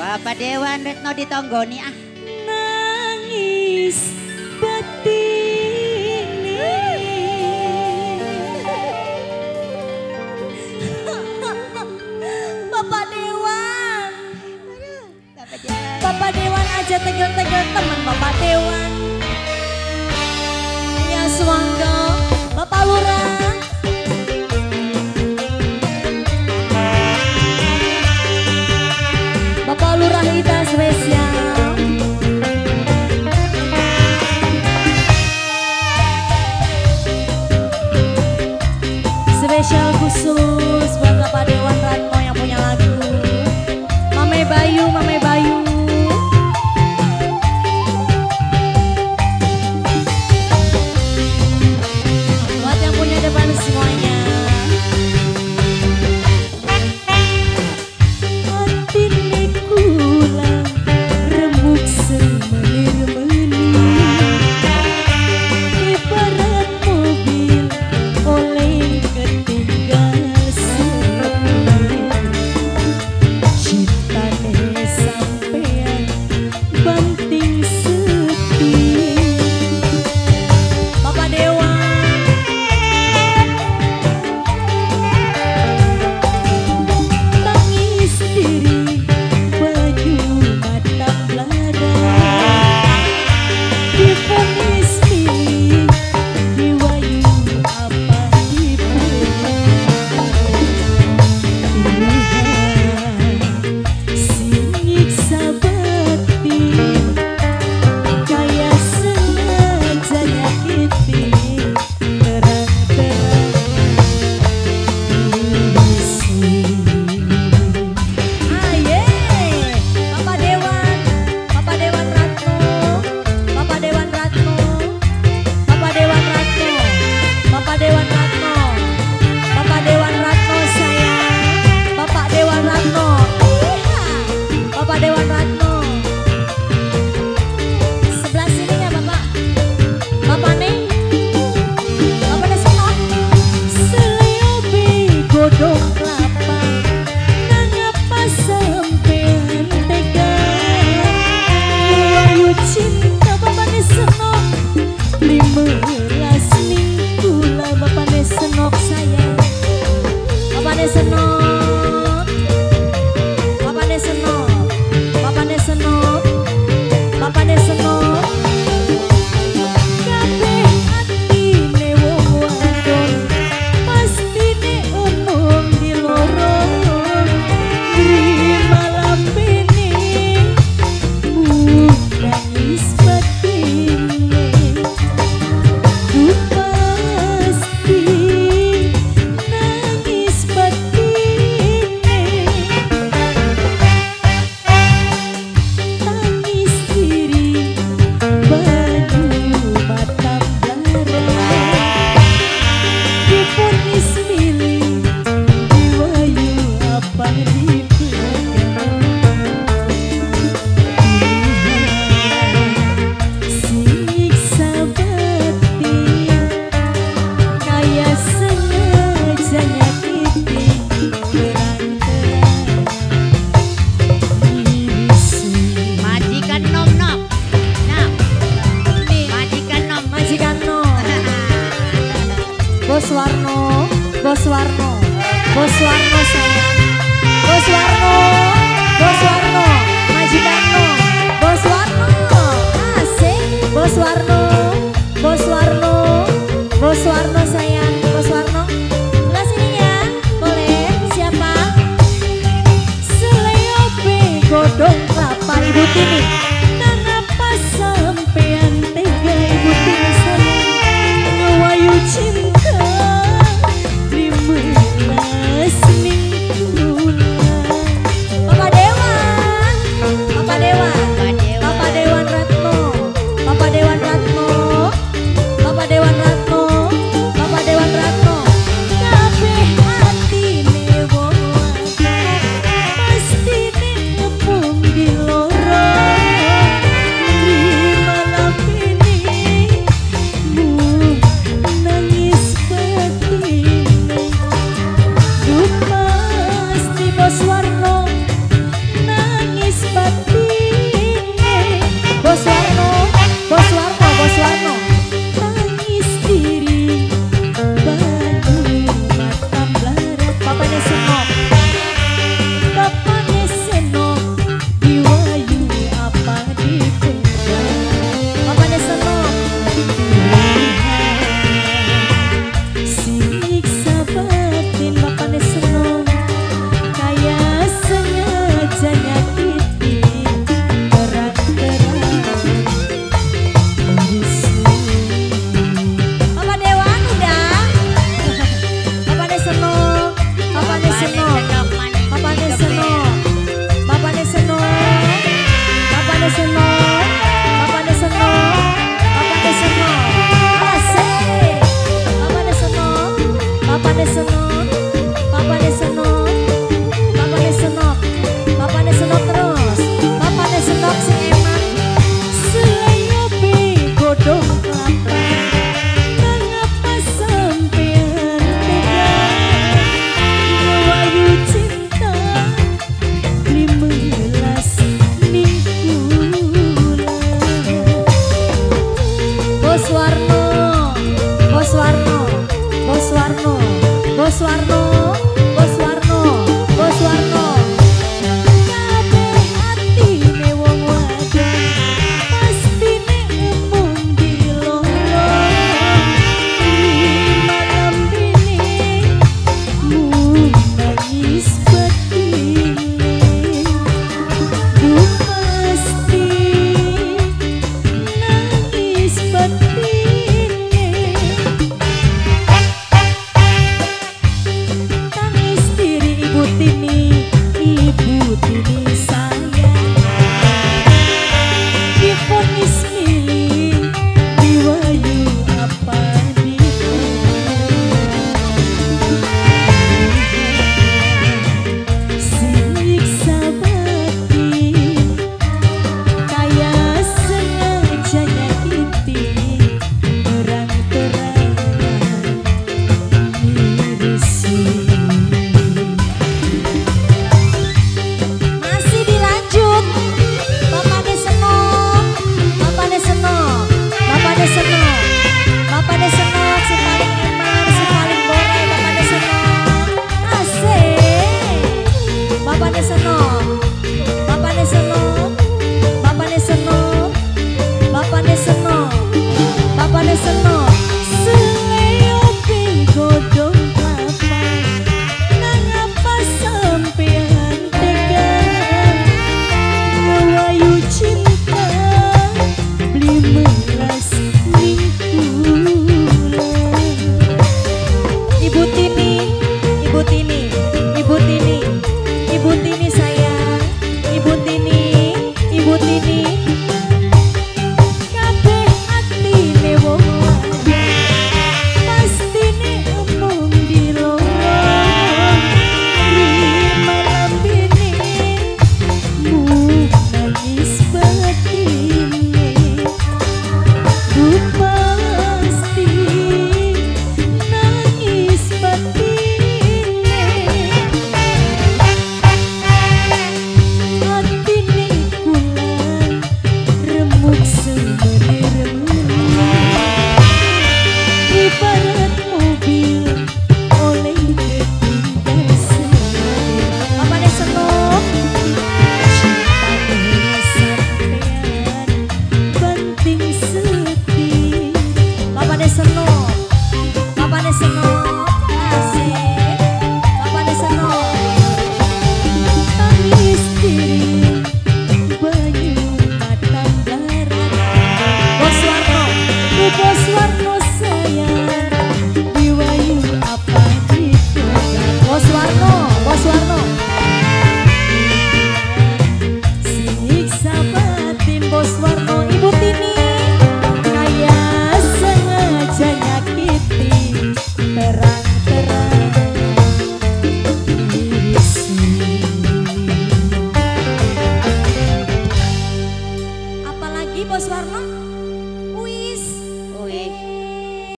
Bapak Dewan Retno ditonggoni ah. Nangis Dewan Bapak Dewan. Bapak Dewan aja tegel-tegel teman Bapak Siya.